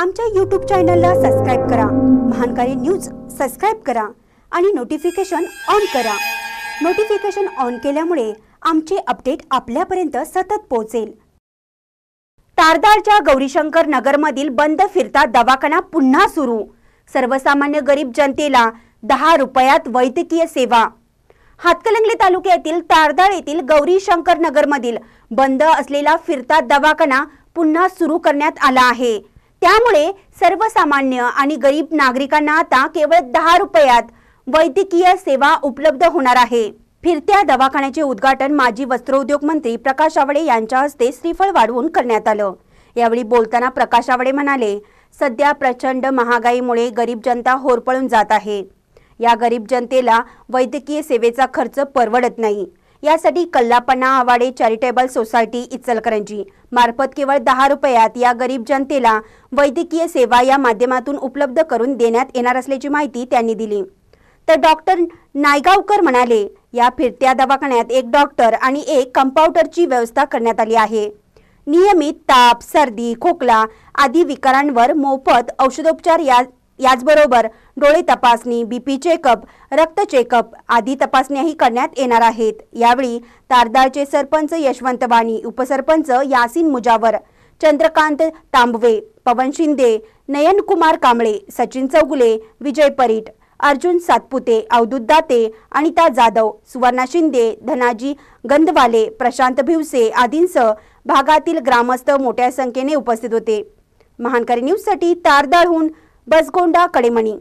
आमच्या यूट्यूब चॅनलला सबस्क्राईब करा. महानकारी न्यूज सबस्क्राईब करा आणि नोटिफिकेशन ऑन करा. नोटिफिकेशन ऑन केल्यामुळे आमचे अपडेट आपल्यापर्यंत सतत पोहोचेल. तारदाळच्या गौरीशंकर नगरमधील बंद फिरता दवाखाना पुन्हा सुरू. सर्वसामान्य गरीब जनतेला दहा रुपयात वैद्यकीय सेवा. हातकलंगले तालुक्यातील तारदाळ येथील गौरीशंकर नगरमधील बंद असलेला फिरता दवाखाना पुन्हा सुरू करण्यात आला आहे. त्यामुळे सर्वसामान्य आणि गरीब नागरिकांना आता केवळ दहा रुपयात वैद्यकीय सेवा उपलब्ध होणार आहे. फिरत्या दवाखान्याचे उद्घाटन माजी वस्त्रोद्योग मंत्री प्रकाश आवडे यांच्या हस्ते श्रीफळ वाढवून करण्यात आलं. यावेळी बोलताना प्रकाश आवडे म्हणाले सध्या प्रचंड महागाईमुळे गरीब जनता होरपळून जात आहे. या गरीब जनतेला वैद्यकीय सेवेचा खर्च परवडत नाही. यासाठी कल्लापन्ना आवाडे चॅरिटेबल सोसायटी इचलकरंजी. मार्फत केवळ दहा रुपयात या गरीब जनतेला वैद्यकीय सेवा या माध्यमातून उपलब्ध करून देण्यात येणार असल्याची माहिती त्यांनी दिली. तर डॉक्टर नायगावकर म्हणाले या फिरत्या दवाखान्यात एक डॉक्टर आणि एक कंपाऊंडरची व्यवस्था करण्यात आली आहे. नियमित ताप सर्दी खोकला आदी विकारांवर मोफत औषधोपचार या याचबरोबर डोळे तपासणी बीपी चेकअप रक्त चेकअप आदी तपासण्याही करण्यात येणार आहेत. यावेळी तारदाळचे सरपंच यशवंत वाणी उपसरपंच यासिन मुजावर चंद्रकांत तांबवे पवन शिंदे नयनकुमार कांबळे सचिन चौगुले विजय परीट अर्जुन सातपुते अवधूत दाते अनिता जाधव सुवर्णा शिंदे धनाजी गंधवाले प्रशांत भिवसे आदींसह भागातील ग्रामस्थ मोठ्या संख्येने उपस्थित होते. महानकारी न्यूजसाठी तारदाळहून ಬಸ್ಗೊಂಡ ಕಡೆಮಣಿ.